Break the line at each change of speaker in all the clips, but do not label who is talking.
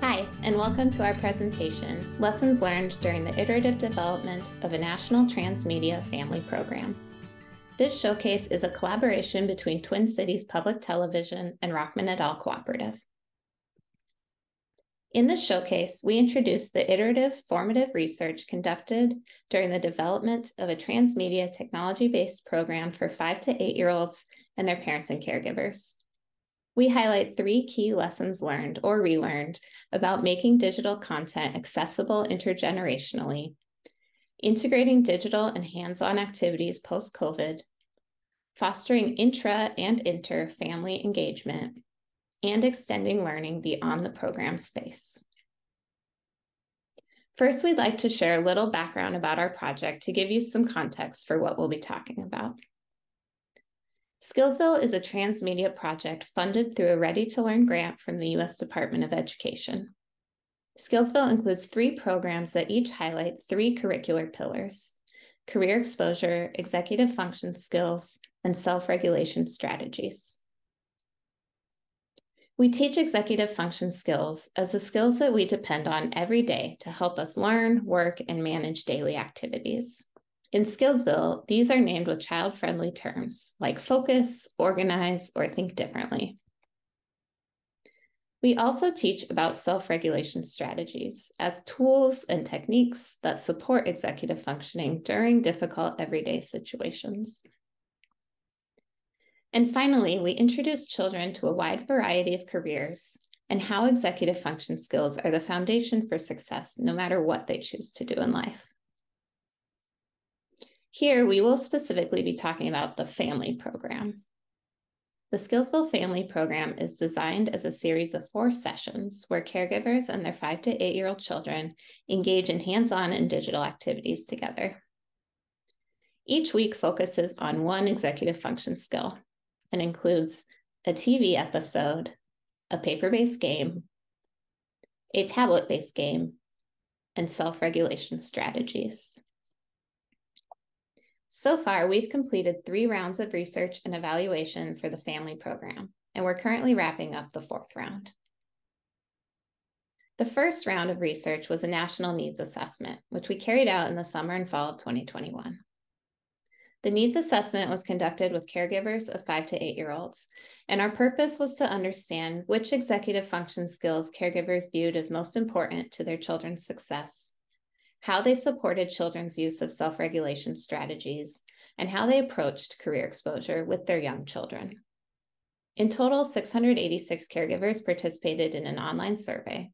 Hi, and welcome to our presentation, Lessons Learned During the Iterative Development of a National Transmedia Family Program. This showcase is a collaboration between Twin Cities Public Television and Rockman et al. Cooperative. In this showcase, we introduce the iterative formative research conducted during the development of a transmedia technology-based program for five to eight-year-olds and their parents and caregivers. We highlight three key lessons learned or relearned about making digital content accessible intergenerationally, integrating digital and hands-on activities post-COVID, fostering intra and inter-family engagement, and extending learning beyond the program space. First, we'd like to share a little background about our project to give you some context for what we'll be talking about. Skillsville is a transmedia project funded through a Ready to Learn grant from the U.S. Department of Education. Skillsville includes three programs that each highlight three curricular pillars career exposure, executive function skills, and self regulation strategies. We teach executive function skills as the skills that we depend on every day to help us learn, work, and manage daily activities. In Skillsville, these are named with child friendly terms like focus, organize, or think differently. We also teach about self regulation strategies as tools and techniques that support executive functioning during difficult everyday situations. And finally, we introduce children to a wide variety of careers and how executive function skills are the foundation for success, no matter what they choose to do in life. Here, we will specifically be talking about the family program. The Skillsville Family Program is designed as a series of four sessions where caregivers and their five to eight year old children engage in hands on and digital activities together. Each week focuses on one executive function skill and includes a TV episode, a paper based game, a tablet based game, and self regulation strategies. So far, we've completed three rounds of research and evaluation for the family program, and we're currently wrapping up the fourth round. The first round of research was a national needs assessment, which we carried out in the summer and fall of 2021. The needs assessment was conducted with caregivers of five to eight year olds, and our purpose was to understand which executive function skills caregivers viewed as most important to their children's success, how they supported children's use of self regulation strategies, and how they approached career exposure with their young children. In total, 686 caregivers participated in an online survey.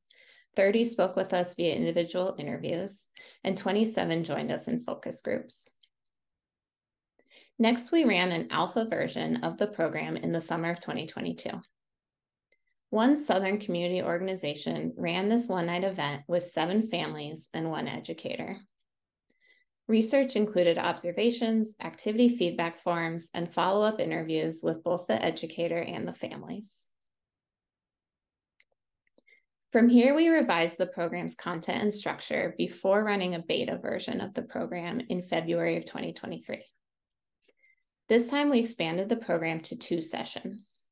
30 spoke with us via individual interviews, and 27 joined us in focus groups. Next, we ran an alpha version of the program in the summer of 2022. One Southern community organization ran this one night event with seven families and one educator. Research included observations, activity feedback forms, and follow up interviews with both the educator and the families. From here, we revised the program's content and structure before running a beta version of the program in February of 2023. This time we expanded the program to two sessions.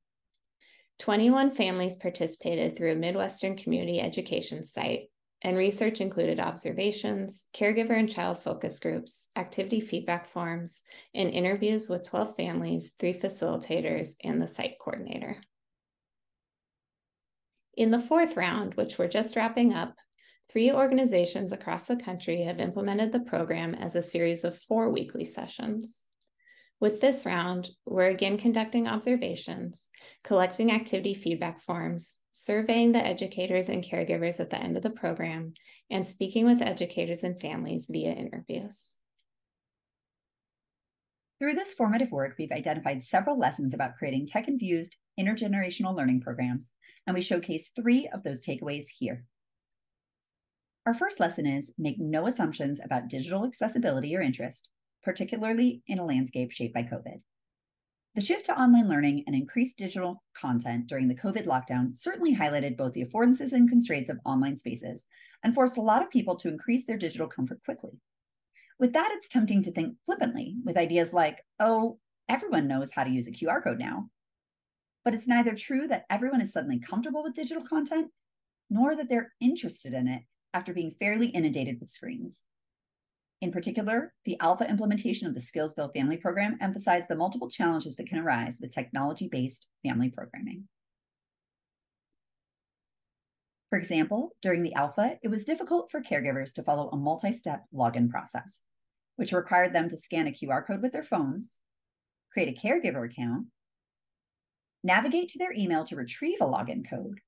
21 families participated through a Midwestern community education site, and research included observations, caregiver and child focus groups, activity feedback forms, and interviews with 12 families, three facilitators, and the site coordinator. In the fourth round, which we're just wrapping up, three organizations across the country have implemented the program as a series of four weekly sessions. With this round, we're again conducting observations, collecting activity feedback forms, surveying the educators and caregivers at the end of the program, and speaking with educators and families via interviews.
Through this formative work, we've identified several lessons about creating tech infused intergenerational learning programs, and we showcase three of those takeaways here. Our first lesson is make no assumptions about digital accessibility or interest particularly in a landscape shaped by COVID. The shift to online learning and increased digital content during the COVID lockdown certainly highlighted both the affordances and constraints of online spaces and forced a lot of people to increase their digital comfort quickly. With that, it's tempting to think flippantly with ideas like, oh, everyone knows how to use a QR code now. But it's neither true that everyone is suddenly comfortable with digital content, nor that they're interested in it after being fairly inundated with screens. In particular, the alpha implementation of the Skillsville Family Program emphasized the multiple challenges that can arise with technology based family programming. For example, during the alpha, it was difficult for caregivers to follow a multi step login process, which required them to scan a QR code with their phones, create a caregiver account, navigate to their email to retrieve a login code,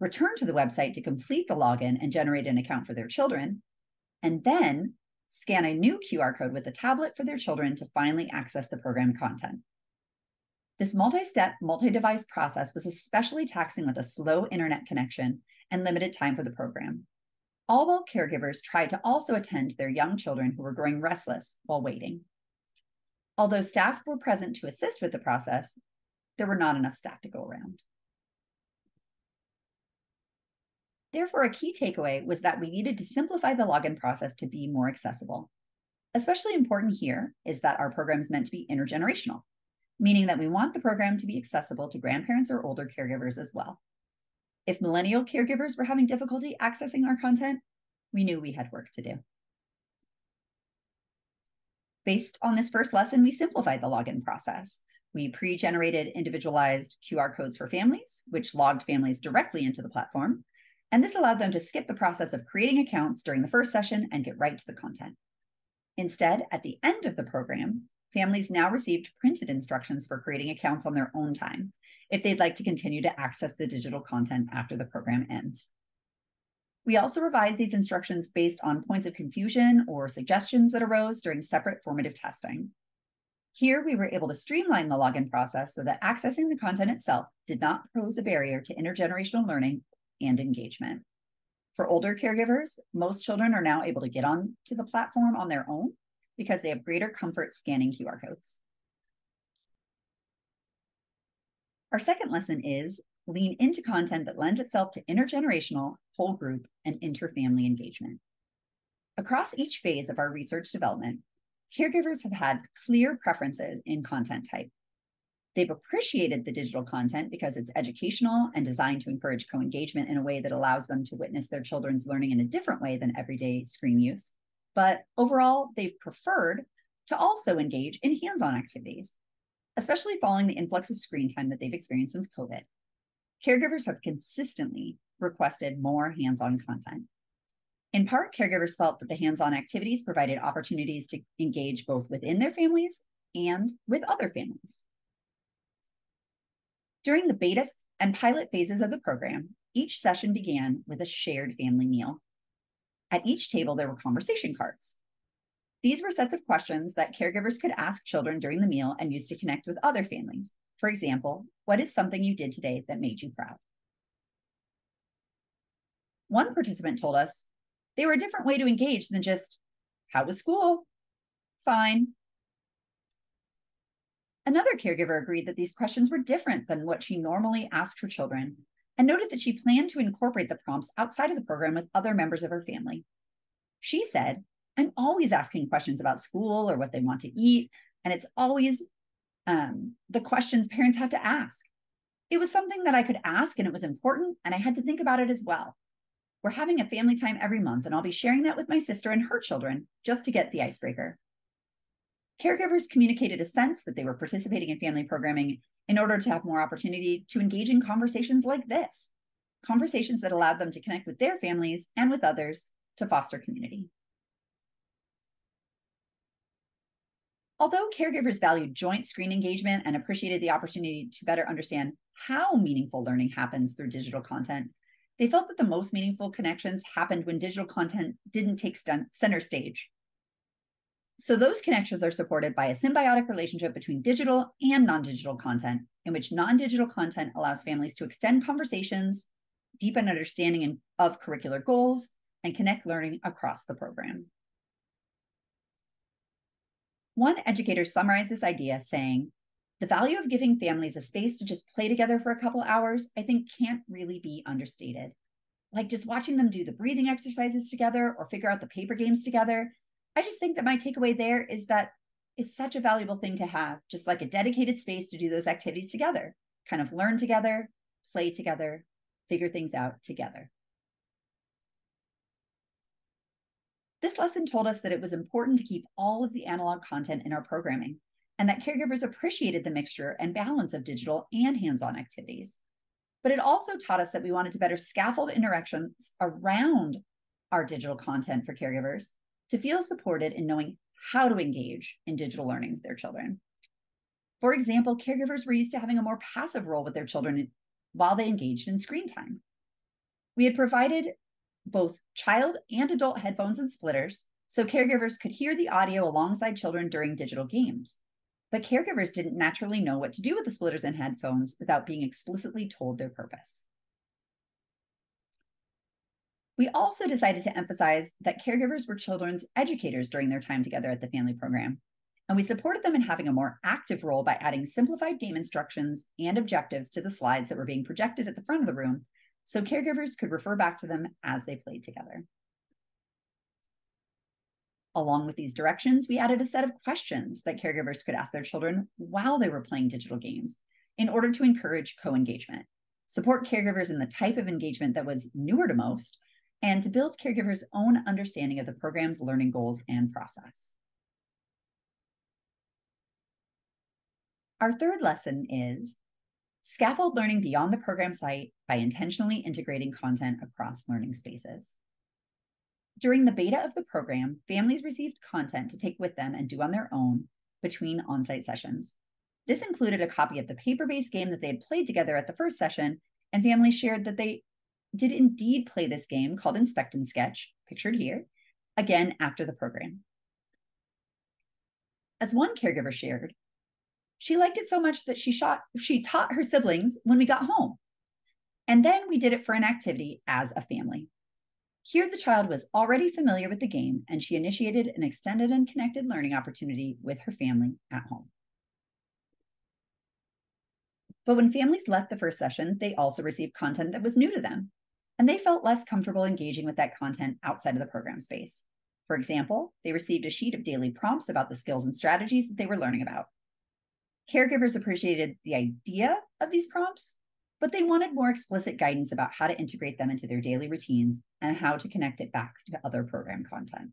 return to the website to complete the login and generate an account for their children, and then scan a new QR code with a tablet for their children to finally access the program content. This multi step, multi device process was especially taxing with a slow internet connection and limited time for the program. All while caregivers tried to also attend to their young children who were growing restless while waiting. Although staff were present to assist with the process, there were not enough staff to go around. Therefore, a key takeaway was that we needed to simplify the login process to be more accessible. Especially important here is that our program is meant to be intergenerational, meaning that we want the program to be accessible to grandparents or older caregivers as well. If millennial caregivers were having difficulty accessing our content, we knew we had work to do. Based on this first lesson, we simplified the login process. We pre generated individualized QR codes for families, which logged families directly into the platform. And this allowed them to skip the process of creating accounts during the first session and get right to the content. Instead, at the end of the program, families now received printed instructions for creating accounts on their own time, if they'd like to continue to access the digital content after the program ends. We also revised these instructions based on points of confusion or suggestions that arose during separate formative testing. Here, we were able to streamline the login process so that accessing the content itself did not pose a barrier to intergenerational learning and engagement. For older caregivers, most children are now able to get onto the platform on their own because they have greater comfort scanning QR codes. Our second lesson is lean into content that lends itself to intergenerational, whole group, and interfamily engagement. Across each phase of our research development, caregivers have had clear preferences in content type. They've appreciated the digital content because it's educational and designed to encourage co engagement in a way that allows them to witness their children's learning in a different way than everyday screen use. But overall, they've preferred to also engage in hands on activities especially following the influx of screen time that they've experienced since COVID. Caregivers have consistently requested more hands on content. In part, caregivers felt that the hands on activities provided opportunities to engage both within their families and with other families. During the beta and pilot phases of the program, each session began with a shared family meal. At each table, there were conversation cards these were sets of questions that caregivers could ask children during the meal and use to connect with other families. For example, what is something you did today that made you proud? One participant told us they were a different way to engage than just, How was school? Fine. Another caregiver agreed that these questions were different than what she normally asked her children and noted that she planned to incorporate the prompts outside of the program with other members of her family. She said I'm always asking questions about school or what they want to eat. And it's always um, the questions parents have to ask. It was something that I could ask and it was important, and I had to think about it as well. We're having a family time every month, and I'll be sharing that with my sister and her children just to get the icebreaker. Caregivers communicated a sense that they were participating in family programming in order to have more opportunity to engage in conversations like this conversations that allowed them to connect with their families and with others to foster community. Although caregivers valued joint screen engagement and appreciated the opportunity to better understand how meaningful learning happens through digital content, they felt that the most meaningful connections happened when digital content didn't take center stage. So, those connections are supported by a symbiotic relationship between digital and non digital content, in which non digital content allows families to extend conversations, deepen understanding of curricular goals, and connect learning across the program. One educator summarized this idea saying, the value of giving families a space to just play together for a couple hours, I think can't really be understated. Like just watching them do the breathing exercises together or figure out the paper games together. I just think that my takeaway there is that is such a valuable thing to have, just like a dedicated space to do those activities together, kind of learn together, play together, figure things out together. This lesson told us that it was important to keep all of the analog content in our programming and that caregivers appreciated the mixture and balance of digital and hands on activities. But it also taught us that we wanted to better scaffold interactions around our digital content for caregivers to feel supported in knowing how to engage in digital learning with their children. For example, caregivers were used to having a more passive role with their children while they engaged in screen time. We had provided both child and adult headphones and splitters so caregivers could hear the audio alongside children during digital games. But caregivers didn't naturally know what to do with the splitters and headphones without being explicitly told their purpose. We also decided to emphasize that caregivers were children's educators during their time together at the family program. And we supported them in having a more active role by adding simplified game instructions and objectives to the slides that were being projected at the front of the room so caregivers could refer back to them as they played together. Along with these directions, we added a set of questions that caregivers could ask their children while they were playing digital games in order to encourage co engagement, support caregivers in the type of engagement that was newer to most, and to build caregivers' own understanding of the program's learning goals and process. Our third lesson is scaffold learning beyond the program site by intentionally integrating content across learning spaces. During the beta of the program, families received content to take with them and do on their own between on site sessions. This included a copy of the paper based game that they had played together at the first session, and families shared that they did indeed play this game called Inspect and Sketch, pictured here, again after the program. As one caregiver shared, she liked it so much that she shot she taught her siblings when we got home. And then we did it for an activity as a family. Here, the child was already familiar with the game, and she initiated an extended and connected learning opportunity with her family at home. But when families left the first session, they also received content that was new to them and they felt less comfortable engaging with that content outside of the program space. For example, they received a sheet of daily prompts about the skills and strategies that they were learning about. Caregivers appreciated the idea of these prompts, but they wanted more explicit guidance about how to integrate them into their daily routines and how to connect it back to other program content.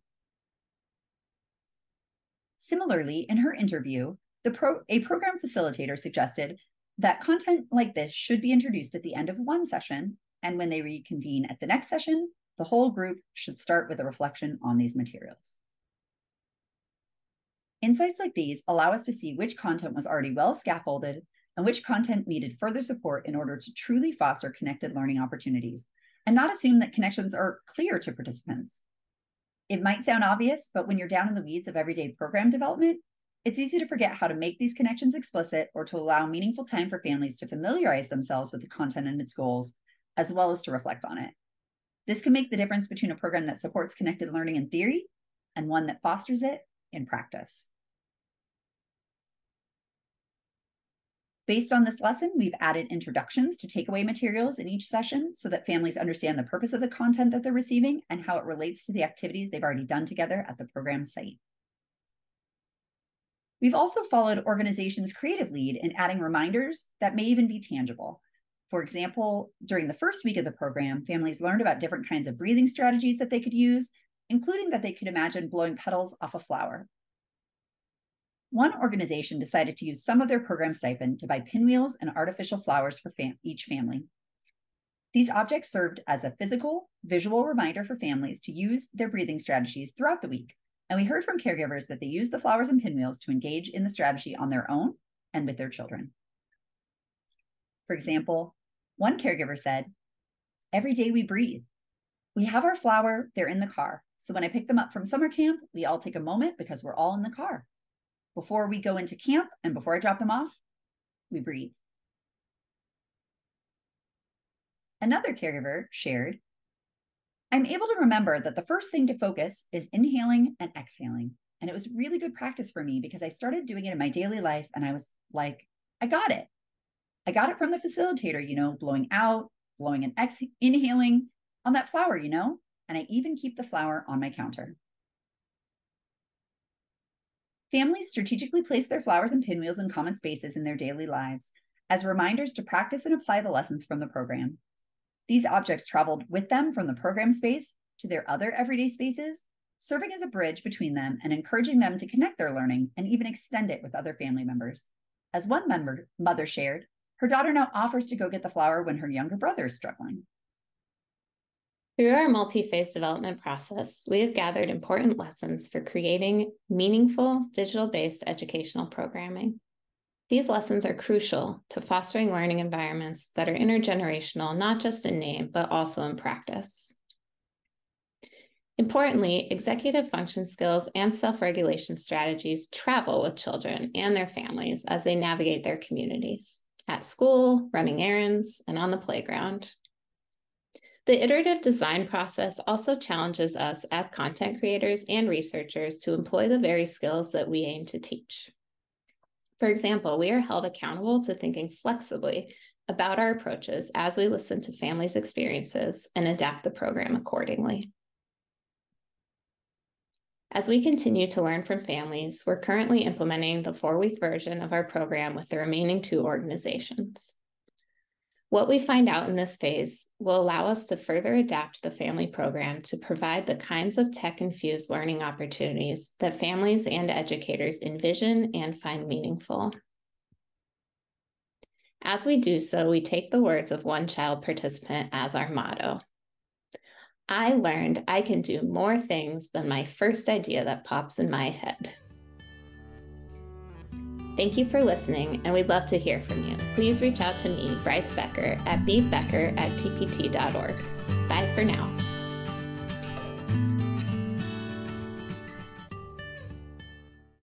Similarly, in her interview, pro- a program facilitator suggested that content like this should be introduced at the end of one session and when they reconvene at the next session, the whole group should start with a reflection on these materials. Insights like these allow us to see which content was already well scaffolded and which content needed further support in order to truly foster connected learning opportunities and not assume that connections are clear to participants. It might sound obvious, but when you're down in the weeds of everyday program development, it's easy to forget how to make these connections explicit or to allow meaningful time for families to familiarize themselves with the content and its goals as well as to reflect on it. This can make the difference between a program that supports connected learning in theory and one that fosters it in practice. Based on this lesson, we've added introductions to takeaway materials in each session so that families understand the purpose of the content that they're receiving and how it relates to the activities they've already done together at the program site. We've also followed organizations' creative lead in adding reminders that may even be tangible, for example, during the first week of the program, families learned about different kinds of breathing strategies that they could use, including that they could imagine blowing petals off a flower. One organization decided to use some of their program stipend to buy pinwheels and artificial flowers for fam each family. These objects served as a physical, visual reminder for families to use their breathing strategies throughout the week. And we heard from caregivers that they used the flowers and pinwheels to engage in the strategy on their own and with their children. For example, one caregiver said, Every day we breathe. We have our flower, they're in the car. So when I pick them up from summer camp, we all take a moment because we're all in the car. Before we go into camp and before I drop them off, we breathe. Another caregiver shared, I'm able to remember that the first thing to focus is inhaling and exhaling. And it was really good practice for me because I started doing it in my daily life and I was like, I got it. I got it from the facilitator, you know, blowing out, blowing and ex- inhaling on that flower, you know, and I even keep the flower on my counter. Families strategically place their flowers and pinwheels in common spaces in their daily lives as reminders to practice and apply the lessons from the program. These objects traveled with them from the program space to their other everyday spaces serving as a bridge between them and encouraging them to connect their learning and even extend it with other family members. As one member, mother shared, her daughter now offers to go get the flower when her younger brother is struggling.
Through our multi phase development process, we have gathered important lessons for creating meaningful digital based educational programming. These lessons are crucial to fostering learning environments that are intergenerational, not just in name, but also in practice. Importantly, executive function skills and self regulation strategies travel with children and their families as they navigate their communities at school, running errands, and on the playground. The iterative design process also challenges us as content creators and researchers to employ the very skills that we aim to teach. For example, we are held accountable to thinking flexibly about our approaches as we listen to families' experiences and adapt the program accordingly. As we continue to learn from families, we're currently implementing the four week version of our program with the remaining two organizations. What we find out in this phase will allow us to further adapt the family program to provide the kinds of tech infused learning opportunities that families and educators envision and find meaningful. As we do so, we take the words of one child participant as our motto. I learned I can do more things than my first idea that pops in my head. Thank you for listening, and we'd love to hear from you. Please reach out to me, Bryce Becker, at bbecker at tpt.org. Bye for now.